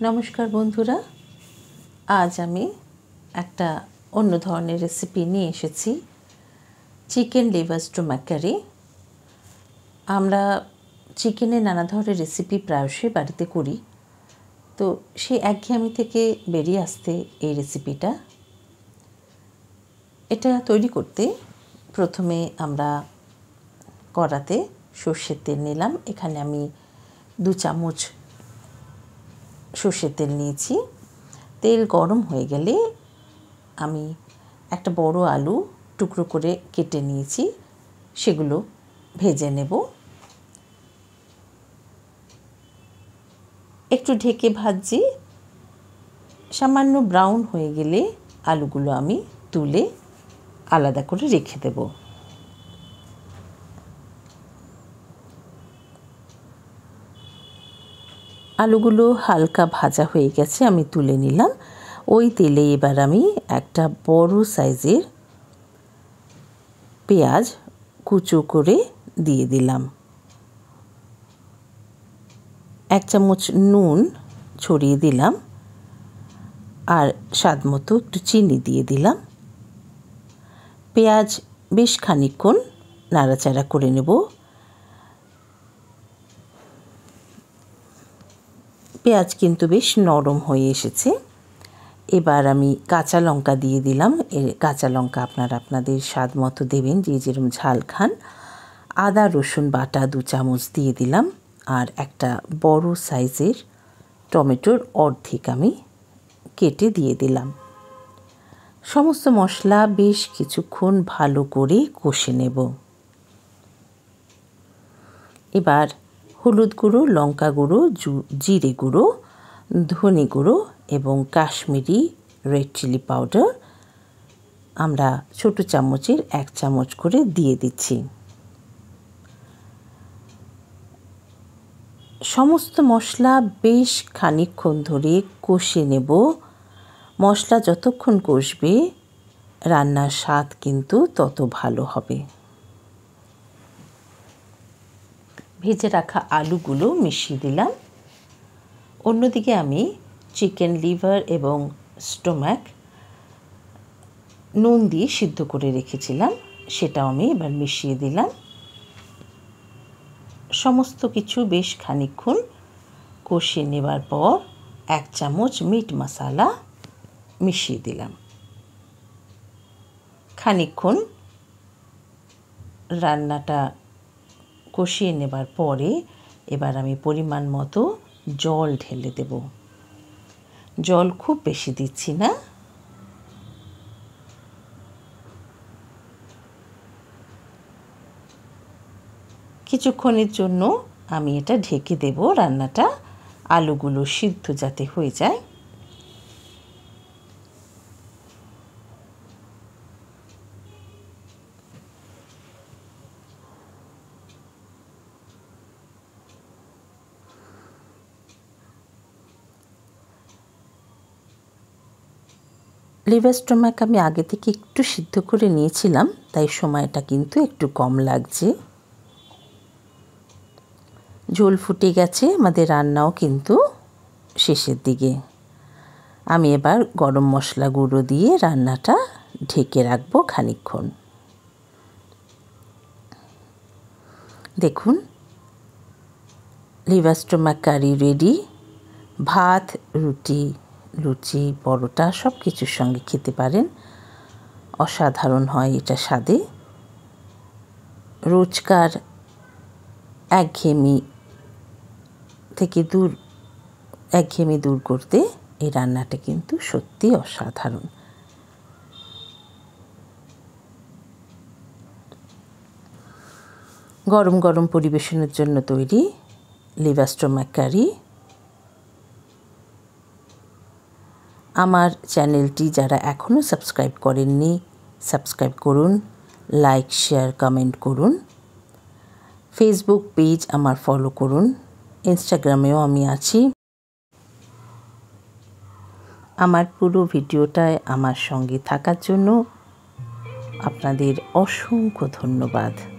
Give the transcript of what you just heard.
নমস্কার বন্ধুরা। আজ আমি একটা অন্য ধরনের রেসিপি নিয়ে এসেছি। চিকেন লিভার স্টোম্যাকারি আমরা চিকেনে নানা ধরনের রেসিপি প্রায়শই বাড়িতে করি। তো সেই একঘেয়েমি থেকে বেরিয়ে আসতে এই রেসিপিটা এটা তৈরি করতে প্রথমে আমরা কড়াতে সর্ষের তেল নিলাম। এখানে আমি দু চামচ সর্ষের তেল নিয়েছি। তেল গরম হয়ে গেলে আমি একটা বড় আলু টুকরো করে কেটে নিয়েছি, সেগুলো ভেজে নেব। একটু ঢেকে ভাজছি। সামান্য ব্রাউন হয়ে গেলে আলুগুলো আমি তুলে আলাদা করে রেখে দেবো। আলুগুলো হালকা ভাজা হয়ে গেছে, আমি তুলে নিলাম। ওই তেলে এবার আমি একটা বড় সাইজের পেঁয়াজ কুচো করে দিয়ে দিলাম। এক চামচ নুন ছড়িয়ে দিলাম আর স্বাদ মতো একটু চিনি দিয়ে দিলাম। পেঁয়াজ বেশ খানিক্ষণ নাড়াচাড়া করে নেব। পেঁয়াজ কিন্তু বেশ নরম হয়ে এসেছে। এবার আমি কাঁচা লঙ্কা দিয়ে দিলাম। কাঁচা লঙ্কা আপনারা আপনাদের স্বাদ মতো দেবেন, যে যেরকম ঝাল খান। আদা, রসুন বাটা দু চামচ দিয়ে দিলাম। আর একটা বড় সাইজের টমেটোর অর্ধেক আমি কেটে দিয়ে দিলাম। সমস্ত মশলা বেশ কিছুক্ষণ ভালো করে কষে নেব। এবার হলুদ গুঁড়ো, লঙ্কা গুঁড়ো জিরে গুঁড়ো, ধনে গুঁড়ো এবং কাশ্মীরি রেড চিলি পাউডার আমরা ছোট চামচের এক চামচ করে দিয়ে দিচ্ছি। সমস্ত মশলা বেশ খানিক্ষণ ধরে কষে নেব। মশলা যতক্ষণ কষবে, রান্নার স্বাদ কিন্তু তত ভালো হবে। ভেজে রাখা আলুগুলো মিশিয়ে দিলাম। অন্যদিকে আমি চিকেন লিভার এবং স্টোম্যাক নুন দিয়ে সিদ্ধ করে রেখেছিলাম, সেটাও আমি এবার মিশিয়ে দিলাম। সমস্ত কিছু বেশ খানিক্ষণ কষিয়ে নেবার পর এক চামচ মিট মশালা মিশিয়ে দিলাম। খানিক্ষণ রান্নাটা কষিয়ে নেবার পরে এবার আমি পরিমাণ মতো জল ঢেলে দেব। জল খুব বেশি দিচ্ছি না। কিছুক্ষণের জন্য আমি এটা ঢেকে দেব। রান্নাটা আলুগুলো সিদ্ধ যাতে হয়ে যায়। লিভার স্টোমাক আমি আগে থেকে একটু সিদ্ধ করে নিয়েছিলাম, তাই সময়টা কিন্তু একটু কম লাগছে। ঝোল ফুটে গেছে, আমাদের রান্নাও কিন্তু শেষের দিকে। আমি এবার গরম মশলা গুঁড়ো দিয়ে রান্নাটা ঢেকে রাখব খানিক্ষণ দেখুন, লিভার স্টোমাক কারি রেডি, ভাত, রুটি লুচি, পরোটা সব কিছুর সঙ্গে খেতে পারেন। অসাধারণ হয় এটা স্বাদে। রোজকার একঘেয়েমি থেকে দূর, একঘেয়েমি দূর করতে এই রান্নাটা কিন্তু সত্যি অসাধারণ। গরম গরম পরিবেশনের জন্য তৈরি লিভাস্টোম্যাক কারি। আমার চ্যানেলটি যারা এখনও সাবস্ক্রাইব করেননি, সাবস্ক্রাইব করুন, লাইক, শেয়ার, কমেন্ট করুন। ফেসবুক পেজ আমার ফলো করুন। ইনস্টাগ্রামেও আমি আছি। আমার পুরো ভিডিওটায় আমার সঙ্গে থাকার জন্য আপনাদের অসংখ্য ধন্যবাদ।